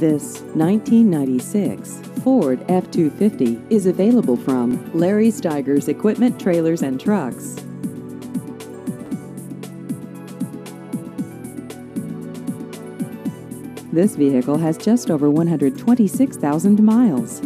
This 1996 Ford F-250 is available from Larry Stigers Equipment Trailers and Trucks. This vehicle has just over 126,000 miles.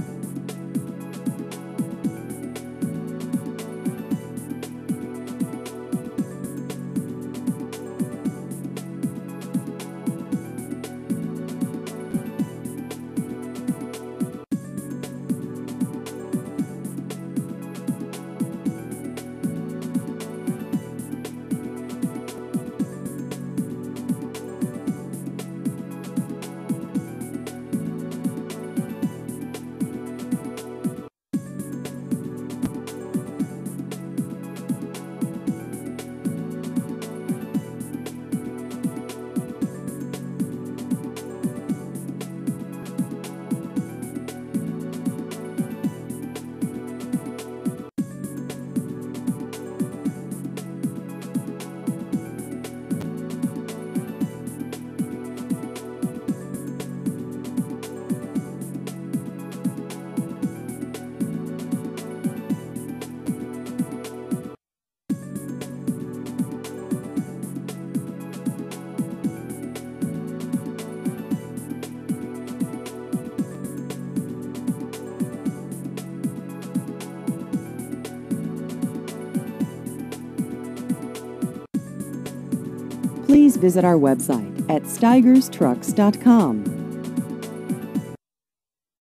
Please visit our website at stigerstrucks.com.